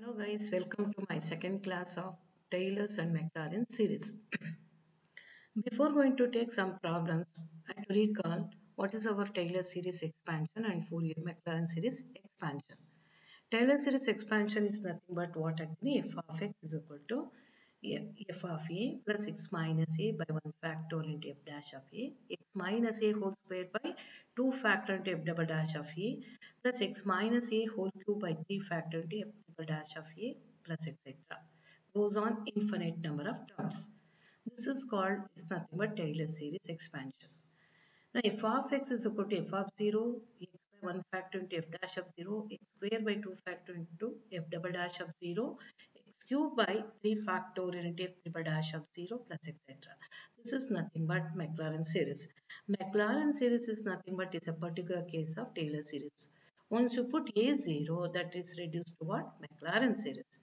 Hello guys, welcome to my second class of Taylor's and Maclaurin series. Before going to take some problems, I have to recall what is our Taylor series expansion and Fourier Maclaurin series expansion. Taylor series expansion is nothing but what actually f of x is equal to f of a plus x minus a by 1 factor into f dash of a, x minus a whole square by 2 factor into f double dash of a plus x minus a whole cube by 3 factor into f double dash of a plus etc. Goes on infinite number of terms. This is called is nothing but Taylor series expansion. Now f of x is equal to f of 0, x by 1 factor into f dash of 0, x square by 2 factor into f double dash of 0, cube by 3 factorial into f triple dash of 0 plus etc. This is nothing but Maclaurin series. Maclaurin series is nothing but is a particular case of Taylor series. Once you put A0 that is reduced to what? Maclaurin series.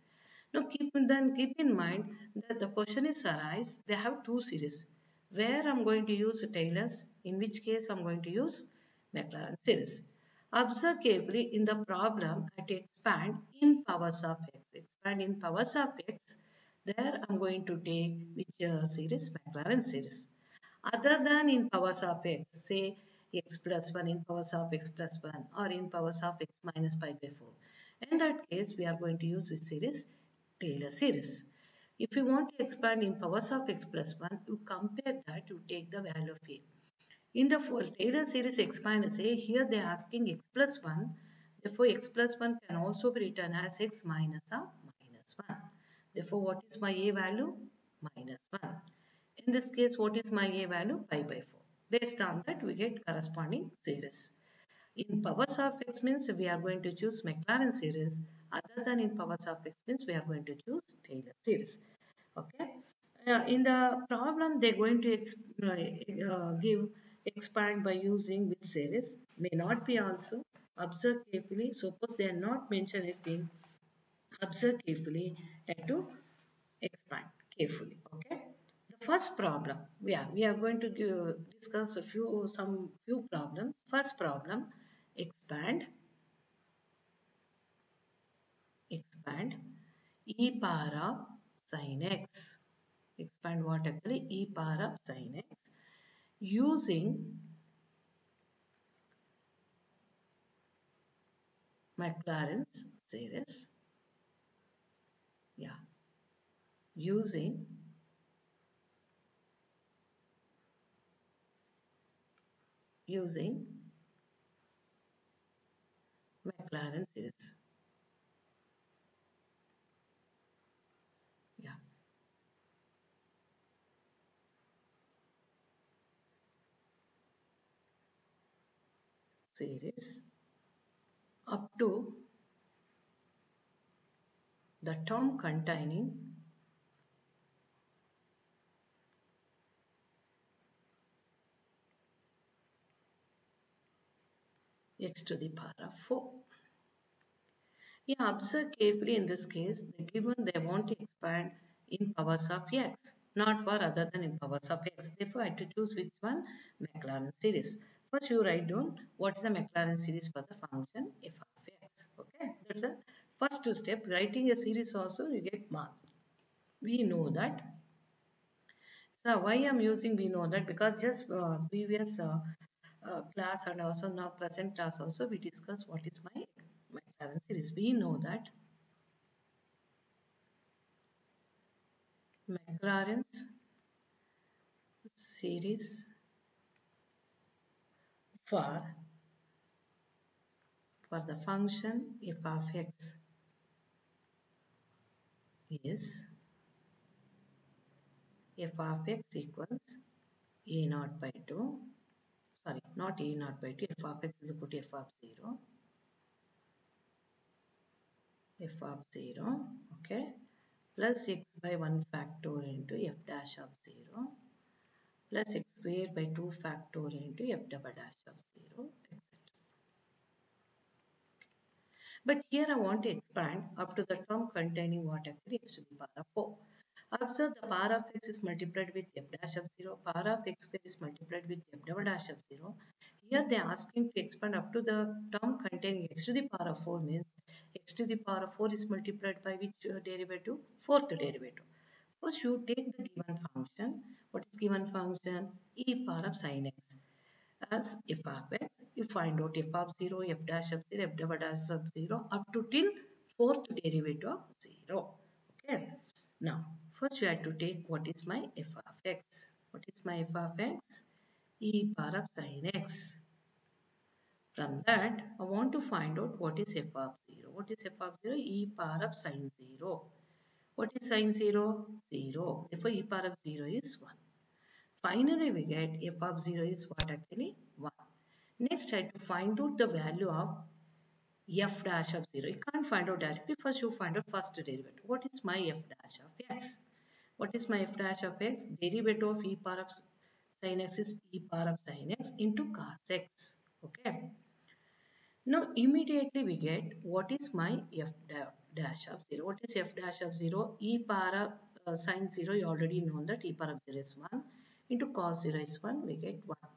Now keep then keep in mind that the question is arise they have two series where I'm going to use Taylor's in which case I'm going to use Maclaurin series. Observe carefully in the problem at expand in powers of x. Expand in powers of x. There I'm going to take which uh, series? Maclaurin series. Other than in powers of x, say x plus 1 in powers of x plus 1 or in powers of x minus pi by 4. In that case, we are going to use which series? Taylor series. If you want to expand in powers of x plus 1, you compare that, you take the value of a. In the for Taylor series x minus a, here they are asking x plus 1. Therefore, x plus 1 can also be written as x minus a minus 1. Therefore, what is my a value? Minus 1. In this case, what is my a value? Pi by 4. Based on that, we get corresponding series. In powers of x means we are going to choose Maclaurin series. Other than in powers of x means we are going to choose Taylor series. Okay. Uh, in the problem, they're going to uh, give expand by using which series may not be also observe carefully suppose they are not mentioned anything observe carefully and to expand carefully okay? The first problem yeah we are going to give, discuss a few some few problems. First problem expand expand e power of sin x. Expand what actually? E power of sin x. Using Maclaurin's series. Yeah, using using Maclaurin series. Yeah. series up to the term containing x to the power of 4. Yeah, observe carefully in this case, the given they want to expand in powers of x, not for other than in powers of x. Therefore, I have to choose which one? Maclaurin series. First, you write down what is the Maclaurin series for the function f of x. Okay, that's the first step. Writing a series also, you get marks. We know that. So, why I am using we know that because just uh, previous uh, uh, class and also now present class also we discuss what is my Maclaurin series. We know that Maclaurin's series for for the function f of x is f of x equals a naught by 2 sorry not a naught by 2 f of x is equal to f of 0 f of 0 okay plus x by 1 factor into f dash of 0 plus x square by 2 factorial into f double dash of 0 etc. But here I want to expand up to the term containing what actually x to the power of 4. Observe the power of x is multiplied with f dash of 0, power of x square is multiplied with f double dash of 0. Here they are asking to expand up to the term containing x to the power of 4 means x to the power of 4 is multiplied by which uh, derivative? Fourth derivative. First you take the given function. What is given function? e power of sin x as f of. You find out f of 0, f dash of 0, f double dash of 0 up to till fourth derivative of 0. Okay. Now, first you have to take what is my f of x. What is my f of x? e power of sin x. From that, I want to find out what is f of 0. What is f of 0? e power of sin 0. What is sin 0? 0. Therefore, e power of 0 is 1. Finally, we get f of 0 is what actually? 1. Next, I have to find out the value of f dash of 0. You can't find out directly. First, you find out first derivative. What is my f dash of x? What is my f dash of x? Derivative of e power of sin x is e power of sin x into cos x. Okay. Now, immediately we get what is my f dash of 0. What is f dash of 0? e power of uh, sin 0, you already know that e power of 0 is 1 into cos 0 is 1, we get 1.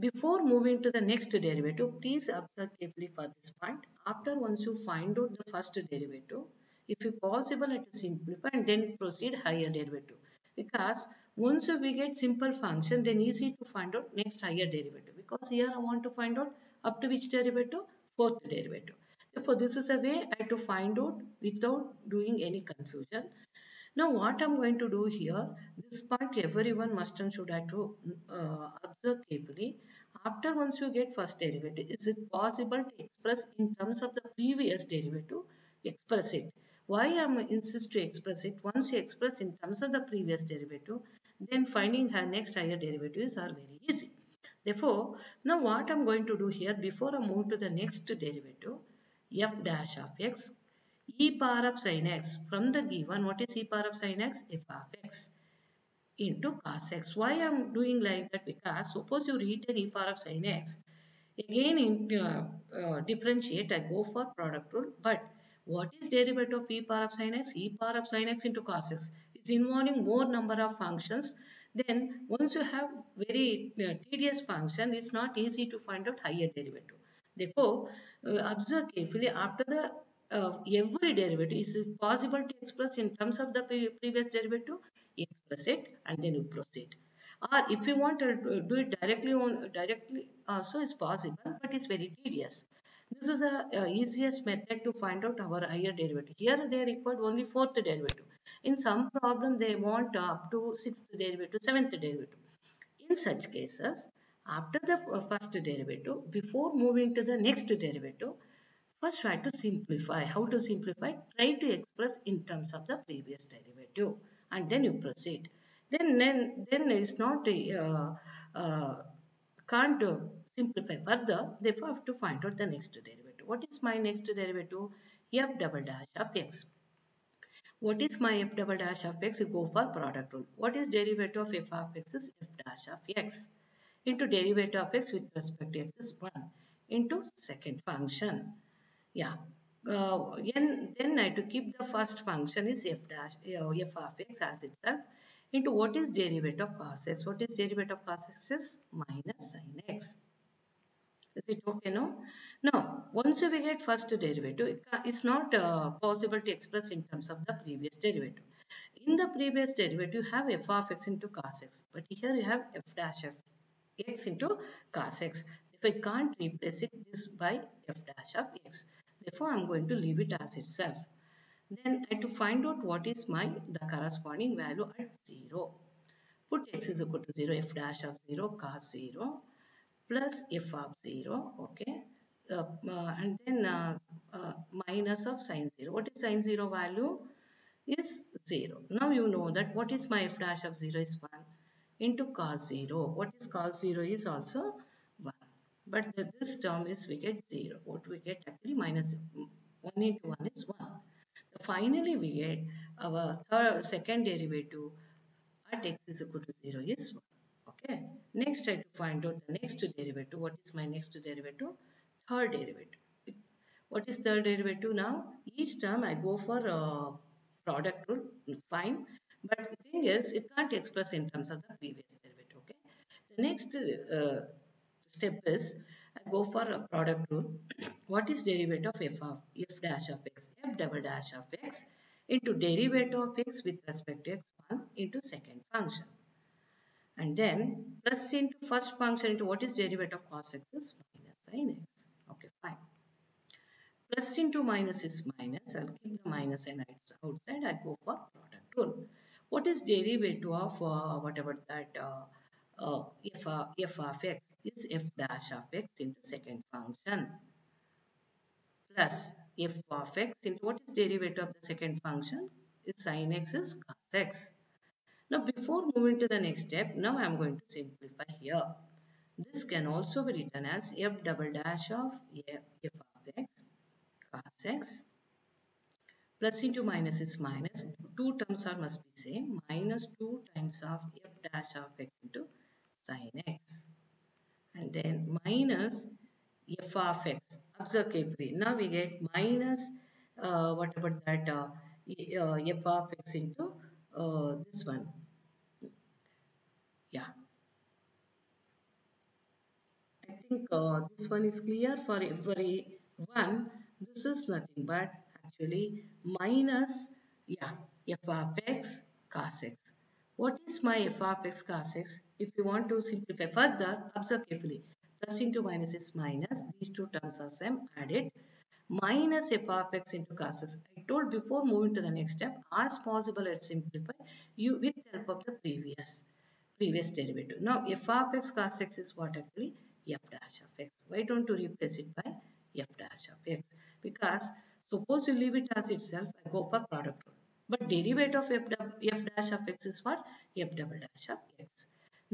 Before moving to the next derivative, please observe carefully for this point. After once you find out the first derivative, if possible, let us simplify and then proceed higher derivative. Because once we get simple function, then easy to find out next higher derivative. Because here I want to find out up to which derivative? Fourth derivative. Therefore, this is a way I to find out without doing any confusion. Now what I'm going to do here, this part everyone must and should have to uh, observe carefully. After once you get first derivative, is it possible to express in terms of the previous derivative? Express it. Why I'm insist to express it? Once you express in terms of the previous derivative, then finding her next higher derivatives are very easy. Therefore, now what I'm going to do here, before I move to the next derivative, f dash of x e power of sin x. From the given what is e power of sin x? F of x into cos x. Why i'm doing like that? Because suppose you retain e power of sin x. Again in uh, uh, differentiate i go for product rule. But what is derivative of e power of sin x? E power of sin x into cos x. Is involving more number of functions. Then once you have very uh, tedious function it's not easy to find out higher derivative. Therefore uh, observe carefully. After the uh, every derivative. Is possible to express in terms of the previous derivative? Express it and then you proceed. Or if you want to do it directly on directly also is possible but it's very tedious. This is a, a easiest method to find out our higher derivative. Here they required only fourth derivative. In some problem they want up to sixth derivative seventh derivative. In such cases after the first derivative before moving to the next derivative First try to simplify. How to simplify? Try to express in terms of the previous derivative and then you proceed. Then, then, then it's not, uh, uh, can't simplify further. Therefore, have to find out the next derivative. What is my next derivative? f double dash of x. What is my f double dash of x? Go for product rule. What is derivative of f of x is f dash of x into derivative of x with respect to x is 1 into second function yeah. Uh, then, then I to keep the first function is f dash uh, f of x as itself into what is derivative of cos x. What is derivative of cos x is minus sin x. Is it okay no? Now, once we get first derivative, it's not uh, possible to express in terms of the previous derivative. In the previous derivative, you have f of x into cos x. But here you have f dash of x into cos x. If I can't replace it this by f dash of x. Therefore, I am going to leave it as itself. Then I have to find out what is my the corresponding value at 0. Put x is equal to 0, f dash of 0, cos 0 plus f of 0, okay. Uh, uh, and then uh, uh minus of sine 0. What is sine 0 value? Is 0. Now you know that what is my f dash of 0 is 1 into cos 0. What is cos 0 is also but this term is we get 0. What we get actually minus 1 into 1 is 1. So finally we get our third, second derivative at x is equal to 0 is 1. Okay. Next I have to find out the next derivative. What is my next derivative? Third derivative. What is third derivative now? Each term I go for a product rule. Fine. But the thing is, it can't express in terms of the previous derivative. Okay. The next uh, step is I go for a product rule. what is derivative of f of f dash of x? f double dash of x into derivative of x with respect to x1 into second function. And then plus into first function into what is derivative of cos x is minus sin x. Okay, fine. Plus into minus is minus. I'll keep the minus and it's outside. I go for product rule. What is derivative of uh, whatever that uh, uh, f, f of x is f dash of x into second function plus f of x into what is derivative of the second function is sin x is cos x. Now before moving to the next step, now I am going to simplify here. This can also be written as f double dash of f, f of x cos x plus into minus is minus. Two terms are must be same. Minus 2 times of f dash of x into sin x. And then minus f of x. Observe carefully. Now we get minus uh, whatever that uh, uh, f of x into uh, this one. Yeah. I think uh, this one is clear for every one. This is nothing but actually minus, yeah, f of x cos x. What is my f of x cos x? If you want to simplify further, observe carefully. Plus into minus is minus. These two terms are same. Added. Minus f of x into cos x. I told before moving to the next step, as possible let's simplify you with help of the previous previous derivative. Now f of x cos x is what actually f dash of x. Why don't you replace it by f dash of x? Because suppose you leave it as itself, I go for product rule. But derivative of f, f dash of x is what? f double dash of x.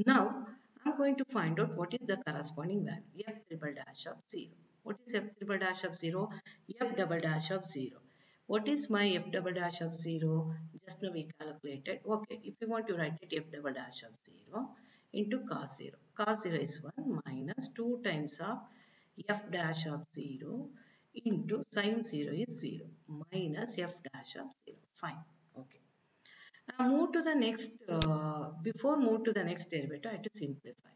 Now, I'm going to find out what is the corresponding value. f triple dash of 0. What is f triple dash of 0? f double dash of 0. What is my f double dash of 0? Just now we calculated. Okay, if you want to write it f double dash of 0 into cos 0. Cos 0 is 1 minus 2 times of f dash of 0 into sin 0 is 0 minus f dash of 0. Fine. Okay. Now move to the next, uh, before move to the next derivative, I have to simplify.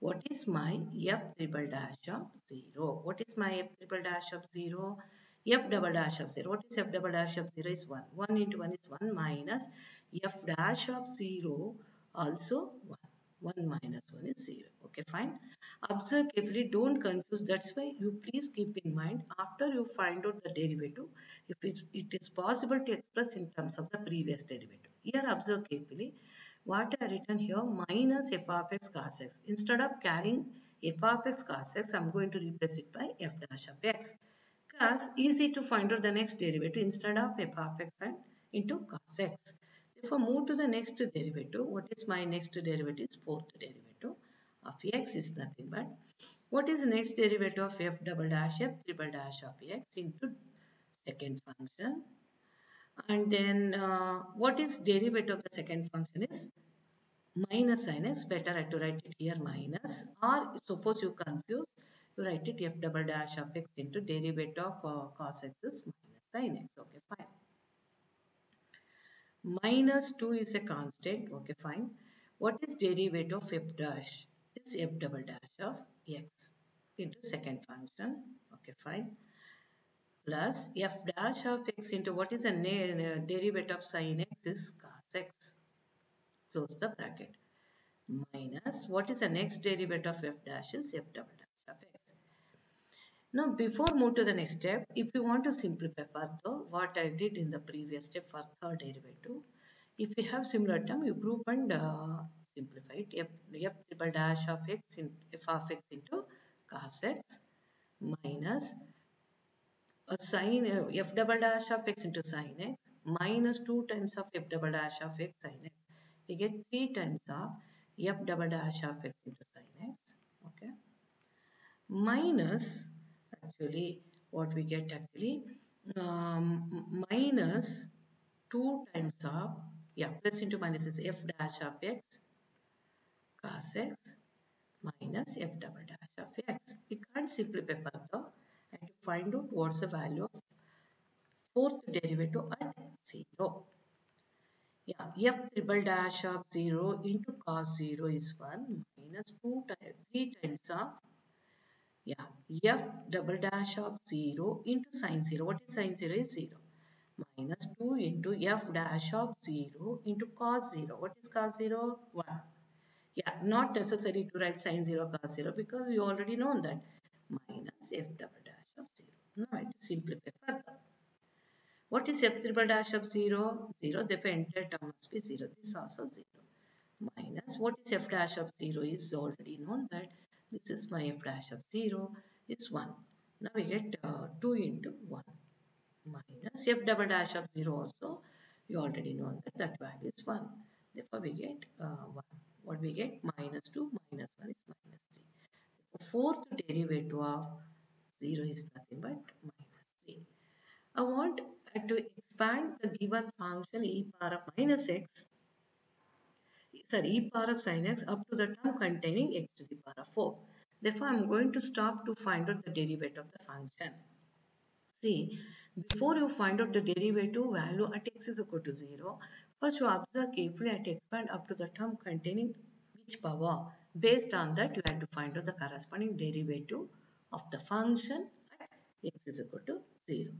What is my f triple dash of 0? What is my f triple dash of 0? f double dash of 0. What is f double dash of 0 is 1. 1 into 1 is 1 minus f dash of 0 also 1. 1 minus 1 is 0. Okay, fine. Observe carefully, don't confuse. That's why you please keep in mind after you find out the derivative, if it is possible to express in terms of the previous derivative. Here observe carefully. What I written here minus f of x cos x. Instead of carrying f of x cos x, I'm going to replace it by f dash of x. Because easy to find out the next derivative instead of f of x and into cos x. I move to the next derivative, what is my next derivative? Is fourth derivative of x is nothing but what is the next derivative of f double dash f triple dash of x into second function and then uh, what is derivative of the second function is minus sin x better to write it here minus or suppose you confuse you write it f double dash of x into derivative of uh, cos x is minus sin x. Okay fine. Minus 2 is a constant. Okay fine. What is derivative of f dash? Is f double dash of x into second function. Okay fine plus f dash of x into what is a derivative of sine x is cos x. Close the bracket. Minus what is the next derivative of f dash is f double dash of x. Now before move to the next step if you want to simplify further what i did in the previous step for third derivative if you have similar term you group and uh, simplify it. F, f triple dash of x in f of x into cos x minus a sin uh, f double dash of x into sine x minus 2 times of f double dash of x sine x. We get 3 times of f double dash of x into sine x. Okay. Minus actually what we get actually um, minus 2 times of yeah plus into minus is f dash of x cos x minus f double dash of x. We can't simplify further find out what's the value of fourth derivative at 0. Yeah, f triple dash of 0 into cos 0 is 1 minus 2 times 3 times of Yeah, f double dash of 0 into sine 0. What is sine 0 is 0. Minus 2 into f dash of 0 into cos 0. What is cos 0? 1. Yeah, not necessary to write sine 0 cos 0 because you already know that. Minus f double of 0. Now it simplify further. What is f triple dash of 0? 0. Therefore, entire term must be 0. This is also 0. Minus what is f dash of 0 is already known that this is my f dash of 0 is 1. Now we get uh, 2 into 1 minus f double dash of 0 also you already know that that value is 1. Therefore we get uh, 1. What we get? Minus 2 minus 1 is minus 3. The fourth derivative of 0 is nothing but minus 3. I want to expand the given function e power of minus x sorry e power of sine x up to the term containing x to the power of 4. Therefore, I am going to stop to find out the derivative of the function. See, before you find out the derivative value at x is equal to 0, first you observe carefully and expand up to the term containing which power. Based on that, you have to find out the corresponding derivative of the function x is equal to 0.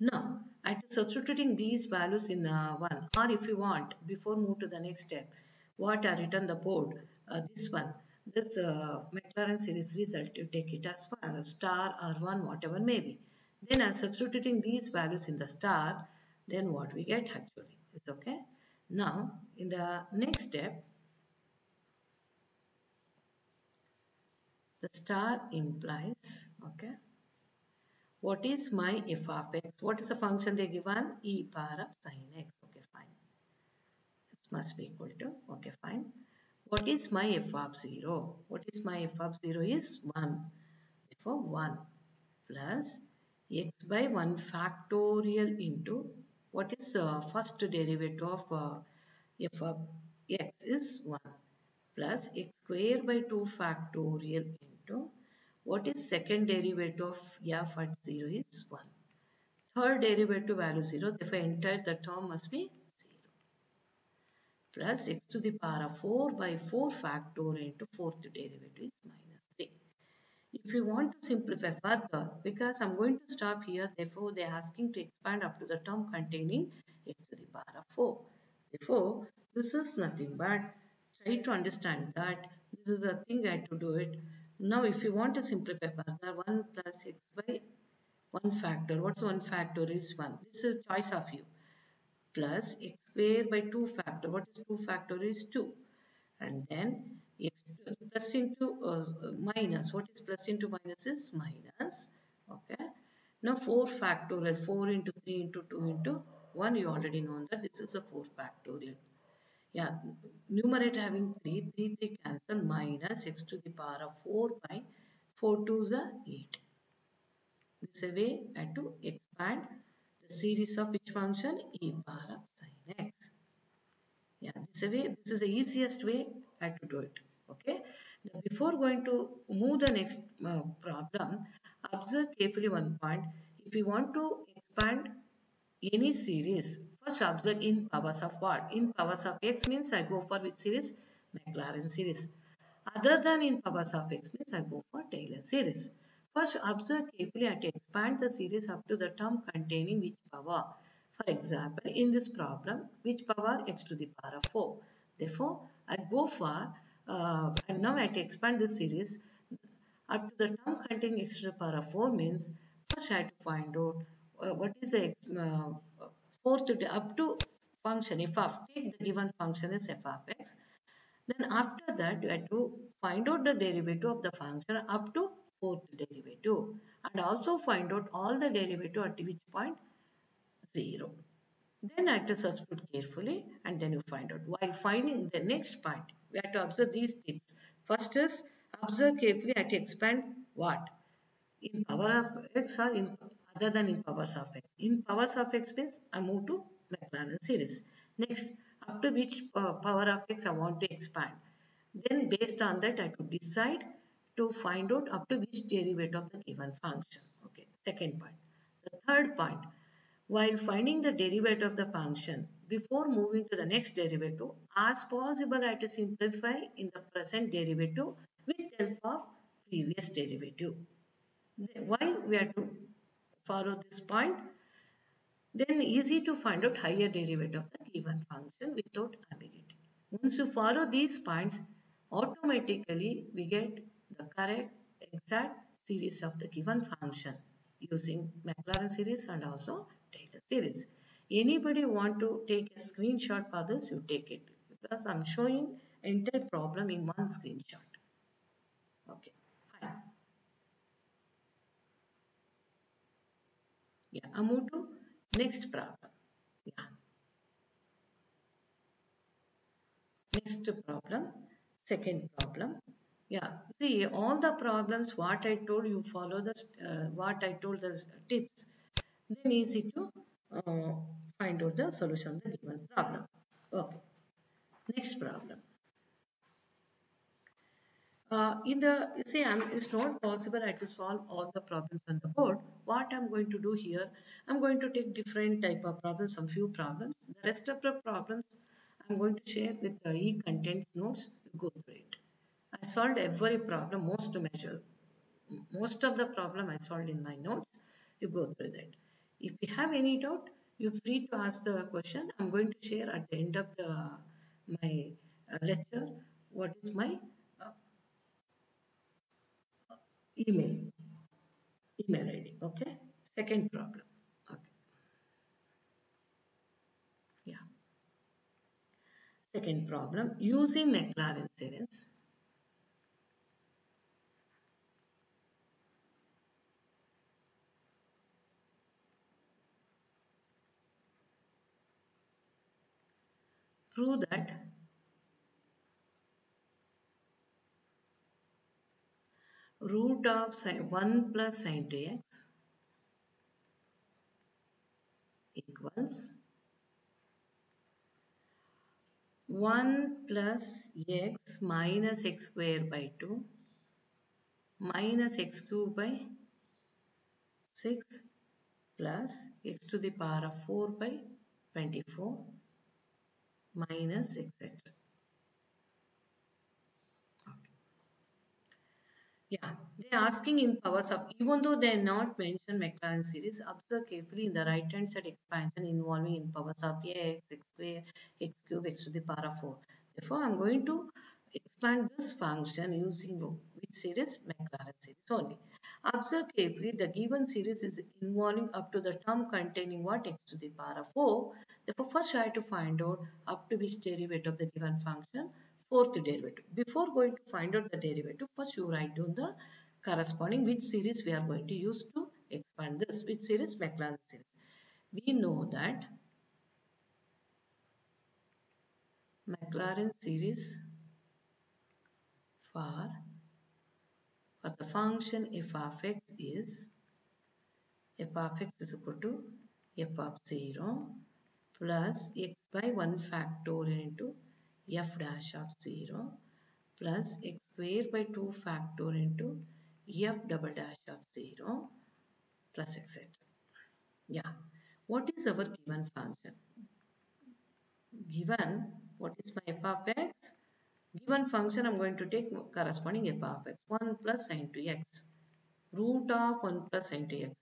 Now, after substituting these values in uh, 1 or if you want, before move to the next step, what I written the board, uh, this one, this uh, Maclaurin series result, you take it as well, star or 1, whatever may be. Then as substituting these values in the star, then what we get actually is okay. Now, in the next step, the star implies, okay, what is my f of x? What is the function they given? e power of sin x. Okay, fine. This must be equal to, okay, fine. What is my f of 0? What is my f of 0 is 1. Therefore, 1 plus x by 1 factorial into what is uh, first derivative of uh, f of x is 1 plus x square by 2 factorial into what is second derivative of f at 0 is 1. Third derivative value 0. Therefore, entire the term must be 0. Plus x to the power of 4 by 4 factorial into fourth derivative is minus 3. If you want to simplify further, because I'm going to stop here, therefore they are asking to expand up to the term containing x to the power of 4. Therefore, this is nothing but try to understand that this is a thing I had to do it now, if you want to simplify further, 1 plus x by 1 factor. What's 1 factor is 1. This is choice of you. Plus x square by 2 factor. What is 2 factor is 2. And then x plus into uh, minus. What is plus into minus is minus. Okay. Now 4 factorial. 4 into 3 into 2 into 1. You already know that this is a 4 factorial. Yeah, numerator having 3, 3, 3 cancel 6 to the power of 4 by 4 to the 8. This is a way I have to expand the series of which function? e power of sin x. Yeah, this is a way, this is the easiest way have to do it. Okay. Now, before going to move the next uh, problem, observe carefully one point. If you want to expand any series First observe in powers of what? In powers of x means I go for which series? Maclaurin series. Other than in powers of x means I go for Taylor series. First observe carefully and expand the series up to the term containing which power. For example, in this problem, which power? x to the power of 4. Therefore, I go for, uh, and now I expand this series up to the term containing x to the power of 4 means first I have to find out uh, what is the uh, fourth up to function. F of take the given function is f of x then after that you have to find out the derivative of the function up to fourth derivative. And also find out all the derivative at which point? 0 then I have to substitute carefully and then you find out. While finding the next point we have to observe these tips first is observe carefully and expand what? In power of x or in other than in powers of x. In powers of x means I move to Maclaurin series. Next, up to which uh, power of x I want to expand. Then based on that I could decide to find out up to which derivative of the given function. Okay, second point. The third point, while finding the derivative of the function, before moving to the next derivative, as possible I have to simplify in the present derivative with help of previous derivative. Why we have to follow this point? Then easy to find out higher derivative of the given function without ambiguity. Once you follow these points, automatically we get the correct exact series of the given function using Maclaurin series and also Taylor series. Anybody want to take a screenshot for this, you take it because I'm showing entire problem in one screenshot. Okay, fine. Yeah, I move to next problem. Yeah. Next problem, second problem. Yeah, see all the problems what I told you follow the uh, what I told the tips then easy to uh, find out the solution of the given problem. Okay, next problem. Uh, in the see, I'm, it's not possible I to solve all the problems on the board. What I'm going to do here, I'm going to take different type of problems, some few problems. The rest of the problems I'm going to share with the e-contents notes. You go through it. I solved every problem, most to measure, most of the problem I solved in my notes. You go through that. If you have any doubt, you're free to ask the question. I'm going to share at the end of the my uh, lecture what is my uh, email. Email id okay? Second problem. Okay. Yeah. Second problem. Using maclaurin series. Prove that root of 1 plus sine 2x equals 1 plus x minus x square by 2 minus x cube by 6 plus x to the power of 4 by 24 minus etc. Okay. Yeah, they're asking in powers of, even though they're not mentioned Maclaurin series, observe carefully in the right hand side expansion involving in powers of x, x square, x cube, x to the power of 4. Therefore, I'm going to expand this function using which series? Maclaurin series only. Observe carefully, the given series is involving up to the term containing what x to the power of 4. Therefore, first have to find out up to which derivative of the given function, fourth derivative. Before going to find out the derivative, first you write down the corresponding which series we are going to use to expand this, which series Maclaurin series. We know that Maclaurin series for for the function f of x is f of x is equal to f of 0 plus x by 1 factorial into f dash of 0 plus x square by 2 factor into f double dash of 0 plus etc. Yeah. What is our given function? Given what is my f of x? Given function, I'm going to take corresponding f of x. 1 plus sine 2x. Root of 1 plus sine 2x.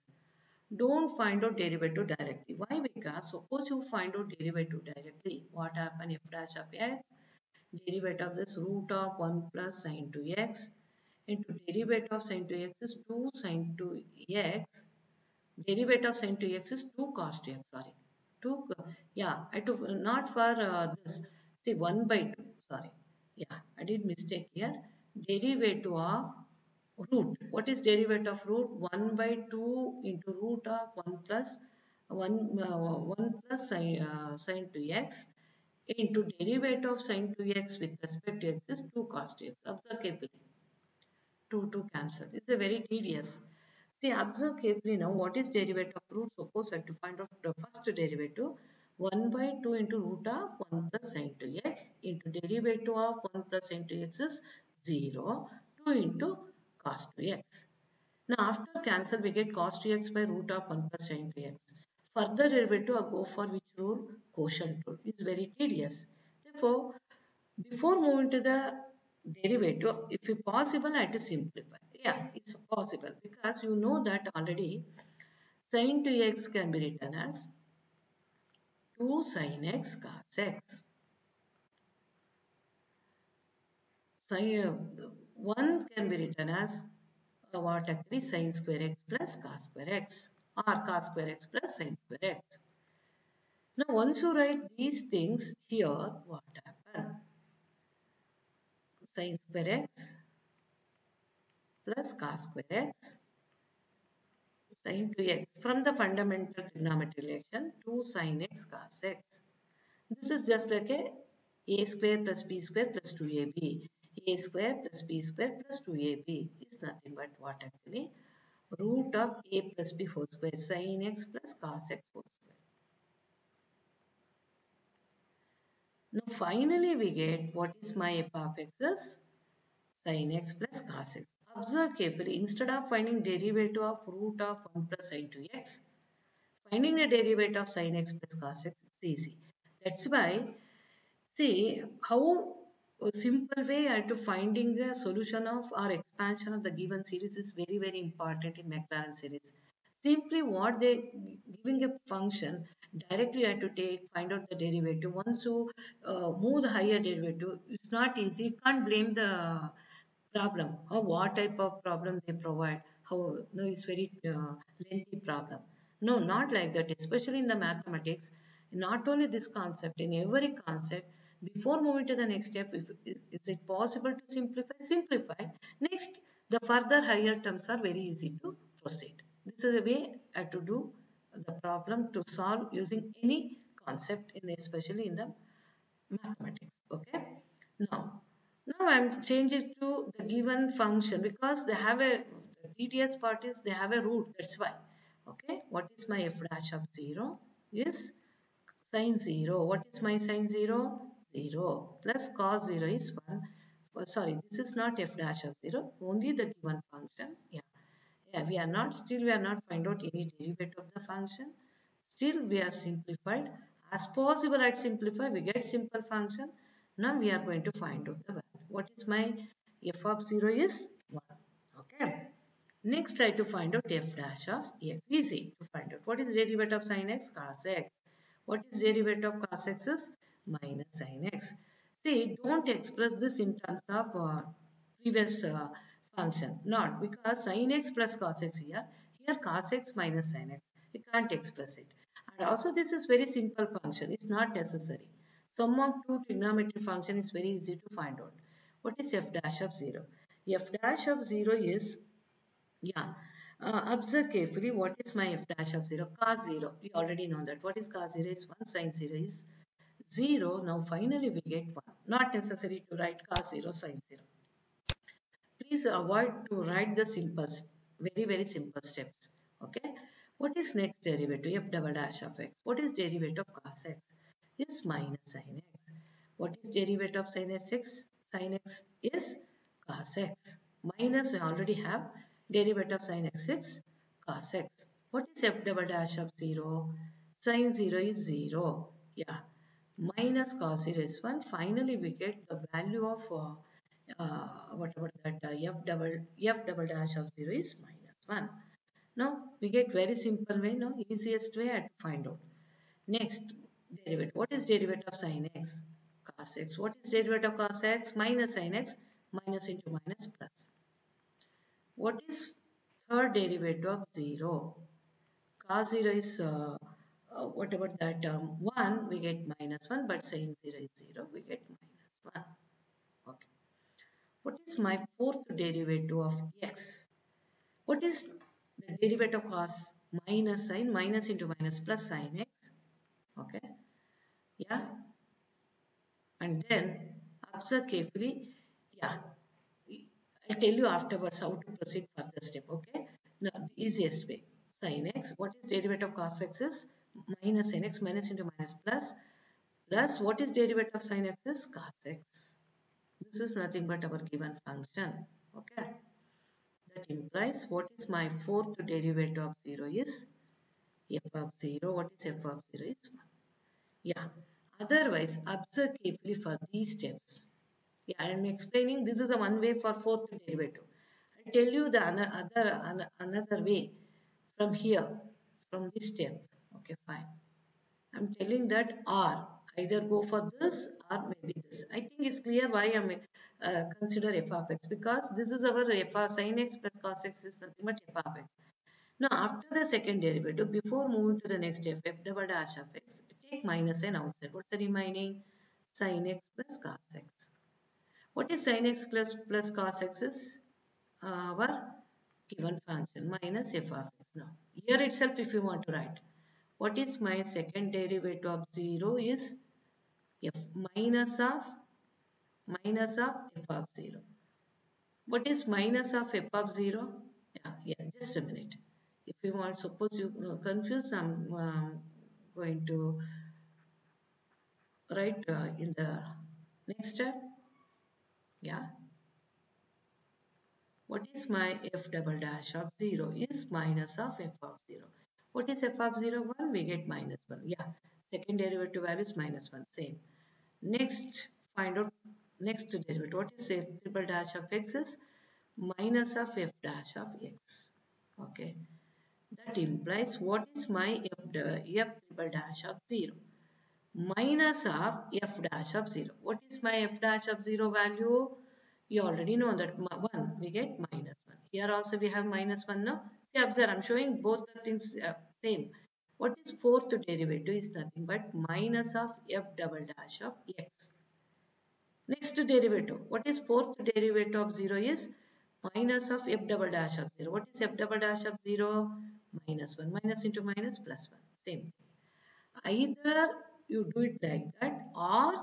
Don't find out derivative directly. Why? Because suppose you find out derivative directly. What happen if dash of x? Derivative of this root of 1 plus sine 2x into derivative of sine 2x is 2 sine 2x. Derivative of sine 2x is 2 cos 2x. Sorry. 2, yeah, I took not for uh, this. See, 1 by 2. Sorry yeah I did mistake here derivative of root what is derivative of root 1 by 2 into root of 1 plus 1 uh, 1 plus sine, uh, sine 2x into derivative of sine 2x with respect to x is 2 cos 2x observe carefully 2 to cancel it's a very tedious see observe carefully now what is derivative of root suppose I have to find out the first derivative 1 by 2 into root of 1 plus sine 2x into derivative of 1 plus sine 2x is 0. 2 into cos 2x. Now after cancel we get cos 2x by root of 1 plus sine 2x. Further derivative I go for which rule? Quotient rule. is very tedious. Therefore, before moving to the derivative, if possible I have to simplify. Yeah, it's possible because you know that already sine 2x can be written as 2 sine x cos x. Sine, uh, 1 can be written as what actually sine square x plus cos square x or cos square x plus sine square x. Now once you write these things here, what happen? Sine square x plus cos square x sine 2x from the fundamental trigonometry relation 2 sine x cos x. This is just like a a square plus b square plus 2ab. a square plus b square plus 2ab is nothing but what actually? Root of a plus b whole square sine x plus cos x whole Now finally we get what is my f of x is sin x plus cos x. Observe carefully, instead of finding derivative of root of 1 plus sin 2x, finding the derivative of sin x plus cos x is easy. That's why, see how simple way to finding the solution of or expansion of the given series is very very important in Maclaurin series. Simply what they giving a function directly you have to take find out the derivative. Once you uh, move the higher derivative, it's not easy. You can't blame the problem or what type of problem they provide. How no it's very uh, lengthy problem. No not like that especially in the mathematics. Not only this concept in every concept before moving to the next step if, is, is it possible to simplify? Simplify. Next the further higher terms are very easy to proceed this is a way uh, to do the problem to solve using any concept in especially in the mathematics okay now now I'm changing to the given function because they have a the tedious part is they have a root. That's why. Okay. What is my f dash of 0? Is sine 0. What is my sine 0? 0 plus cos 0 is 1. Oh, sorry, this is not f dash of 0. Only the given function. We are not, still we are not find out any derivative of the function. Still we are simplified. As possible I simplify, we get simple function. Now we are going to find out the value what is my f of 0 is 1 okay next try to find out f dash of x easy to find out what is derivative of sin x cos x what is derivative of cos x is minus sin x see don't express this in terms of uh, previous uh, function not because sin x plus cos x here here cos x minus sin x you can't express it and also this is very simple function it's not necessary sum of two trigonometry function is very easy to find out what is f dash of 0? f dash of 0 is, yeah, uh, observe carefully what is my f dash of 0? Cos 0, we already know that. What is cos 0 is 1, sin 0 is 0. Now finally we get 1. Not necessary to write cos 0, sin 0. Please avoid to write the simple, very very simple steps. Okay. What is next derivative? f double dash of x. What is derivative of cos x? Is minus sin x. What is derivative of sin x? sin x is cos x minus we already have derivative of sin x is cos x. What is f double dash of 0? Sin 0 is 0. Yeah. Minus cos 0 is 1. Finally, we get the value of uh, uh, what about that uh, f double f double dash of 0 is minus 1. Now, we get very simple way, no? Easiest way to find out. Next, derivative. What is derivative of sin x? cos x. What is derivative of cos x? Minus sin x. Minus into minus plus. What is third derivative of 0? Cos 0 is, uh, uh, what about that term? 1, we get minus 1, but sin 0 is 0, we get minus 1. Okay. What is my fourth derivative of x? What is the derivative of cos minus sin? Minus into minus plus sin x. Okay. Yeah. And then observe carefully. Yeah. I'll tell you afterwards how to proceed further step. Okay. Now the easiest way. Sin x. What is derivative of cos x is minus sin x minus into minus plus. Plus what is derivative of sin x is cos x this is nothing but our given function okay that implies what is my fourth derivative of 0 is f of 0 what is f of 0 is 1 yeah Otherwise, observe carefully for these steps. Yeah, I am explaining this is the one way for fourth derivative. I'll tell you the other another way from here, from this step. Okay, fine. I'm telling that R either go for this or maybe this. I think it's clear why I'm uh, consider f of x because this is our f of sin x plus cos x is nothing but f of x. Now after the second derivative, before moving to the next step, f double dash of x, take minus n outside. What's the remaining? Sin x plus cos x. What is sin x plus, plus cos x is our given function minus f of x. Now here itself if you want to write what is my second derivative of 0 is f minus of minus of f of 0. What is minus of f of 0? Yeah, yeah, just a minute. If you want, suppose you uh, confuse, I'm uh, going to write uh, in the next step. Yeah. What is my f double dash of 0 is minus of f of 0. What is f of 0, 1? We get minus 1. Yeah, second derivative value is minus 1. Same. Next, find out next derivative. What is f triple dash of x is minus of f dash of x. Okay. That implies what is my f, f triple dash of 0? Minus of f dash of 0. What is my f dash of 0 value? You already know that 1. We get minus 1. Here also we have minus 1 now. See, observe, I'm showing both the things uh, same. What is fourth derivative is nothing but minus of f double dash of x. Next derivative. What is fourth derivative of 0 is minus of f double dash of 0. What is f double dash of 0? Minus 1. Minus into minus plus 1. Same. Either you do it like that or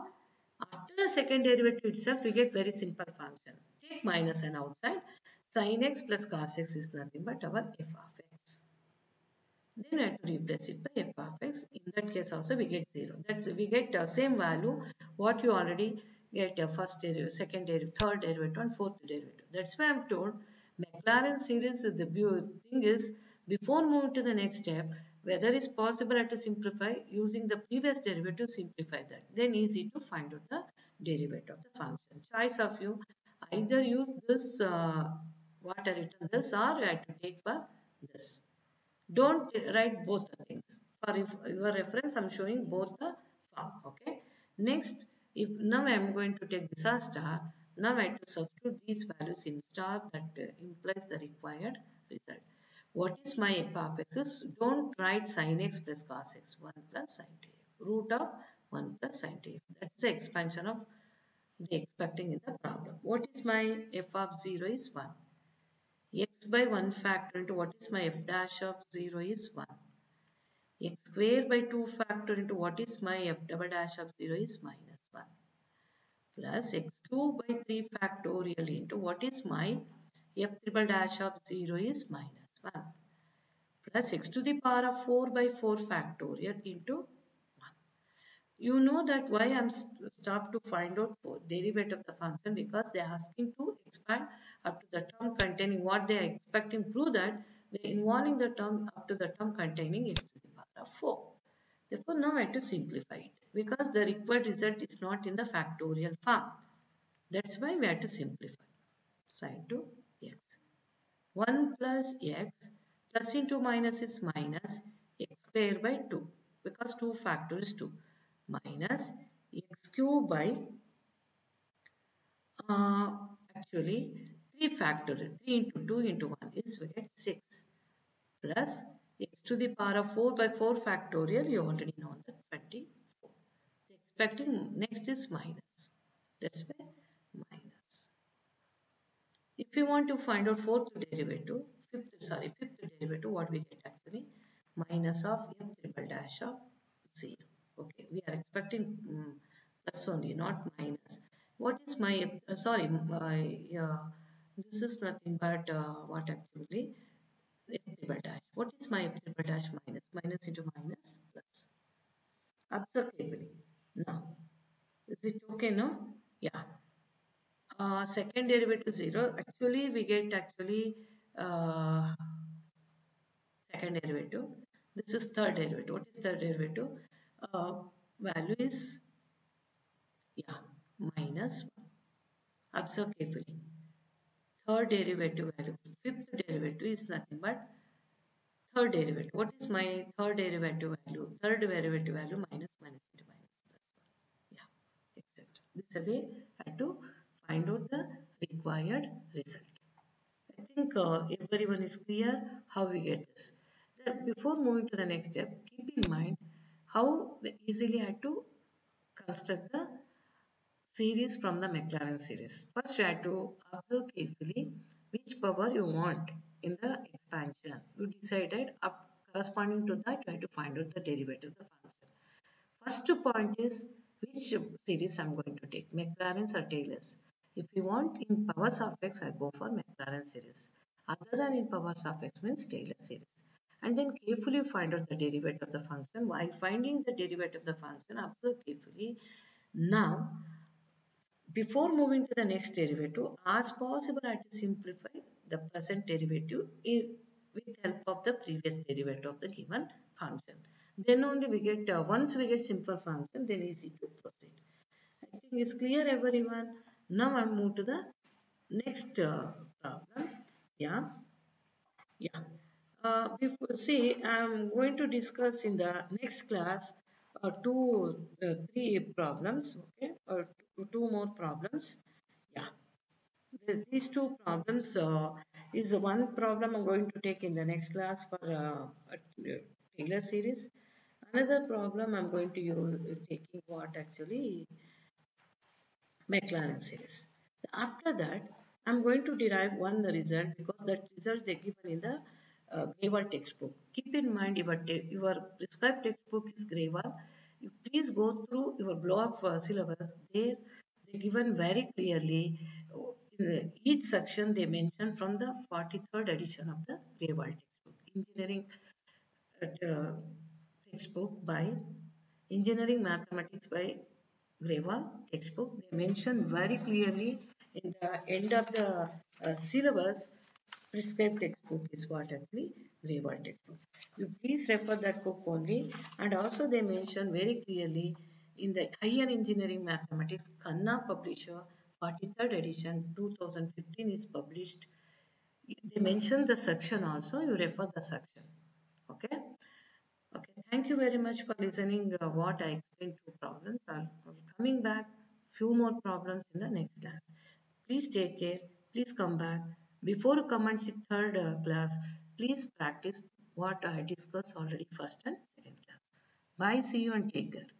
after the second derivative itself we get very simple function. Take and outside sin x plus cos x is nothing but our f of x. Then I have to replace it by f of x. In that case also we get 0. That's we get the same value what you already get a first derivative, second derivative, third derivative and fourth derivative. That's why I'm told Maclaurin series is the thing is before moving to the next step whether it's possible to simplify using the previous derivative simplify that then easy to find out the derivative of the function choice of you either use this uh, what I written this or I have to take for this. Don't write both the things. For your reference, I'm showing both the form. Okay. Next, if now I am going to take this as star, now I have to substitute these values in star that uh, implies the required result. What is my f of x? Don't write sin x plus cos x. 1 plus sin x. Root of 1 plus sin x. That's the expansion of the expecting in the problem. What is my f of 0 is 1 x by 1 factor into what is my f dash of 0 is 1. x square by 2 factor into what is my f double dash of 0 is minus 1. Plus x cube by 3 factorial into what is my f triple dash of 0 is minus 1. Plus x to the power of 4 by 4 factorial into you know that why I'm stopped to find out derivative of the function because they're asking to expand up to the term containing what they are expecting prove that they're involving the term up to the term containing x to the power of 4. Therefore, now I have to simplify it because the required result is not in the factorial form. That's why we have to simplify. Sine to x. 1 plus x plus into minus is minus x square by 2 because 2 factor is 2 minus x cube by uh, actually 3 factorial 3 into 2 into 1 is we get 6 plus x to the power of 4 by 4 factorial you already know that 24 the expecting next is minus. That's why minus. If you want to find out fourth derivative fifth sorry fifth derivative what we get actually? Minus of f triple dash of 0 okay we are expecting um, plus only not minus. What is my uh, sorry my uh, this is nothing but uh, what actually? Triple dash. What is my triple dash minus? Minus into minus plus. Carefully now is it okay no? Yeah. Uh, second derivative 0 actually we get actually uh, second derivative. This is third derivative. What is third derivative? Uh, value is yeah minus 1. Observe carefully. third derivative value. Fifth derivative is nothing but third derivative. What is my third derivative value? Third derivative value minus minus into minus plus 1. Yeah, etc. This way I have to find out the required result. I think uh, everyone is clear how we get this. Before moving to the next step, keep in mind how easily I have to construct the series from the Maclaurin series. First, you have to observe carefully which power you want in the expansion. You decided up corresponding to that, you have to find out the derivative of the function. First two point is which series I'm going to take, Maclaurin's or Taylor's. If you want in powers of x, I go for Maclaurin series. Other than in powers of x means Taylor series. And then carefully find out the derivative of the function. While finding the derivative of the function, observe carefully. Now, before moving to the next derivative, as possible, I to simplify the present derivative in, with help of the previous derivative of the given function. Then only we get, uh, once we get simple function, then easy to proceed. I think it's clear everyone. Now I'll move to the next uh, problem. Yeah. Yeah. Uh, before, see, I'm going to discuss in the next class uh, two, uh, three problems, okay, or two, two more problems. Yeah, these two problems uh, is one problem I'm going to take in the next class for uh, Taylor series. Another problem I'm going to use taking what actually Maclaurin series. After that, I'm going to derive one the result because that result they given in the uh, Grewal textbook. Keep in mind your, your prescribed textbook is Grewal. You please go through your block uh, syllabus. There they given very clearly in each section they mention from the 43rd edition of the Grewal textbook. Engineering uh, textbook by Engineering Mathematics by Grewal textbook. They mention very clearly in the end of the uh, syllabus prescribed textbook is what actually Grewal textbook. You please refer that book only and also they mention very clearly in the Higher Engineering Mathematics Khanna publisher 43rd edition 2015 is published. They mention the section also, you refer the section. Okay. Okay, thank you very much for listening uh, what I explained two problems. I'll, I'll coming back few more problems in the next class. Please take care. Please come back. Before the third uh, class, please practice what I discussed already first and second class. Bye, see you and take care.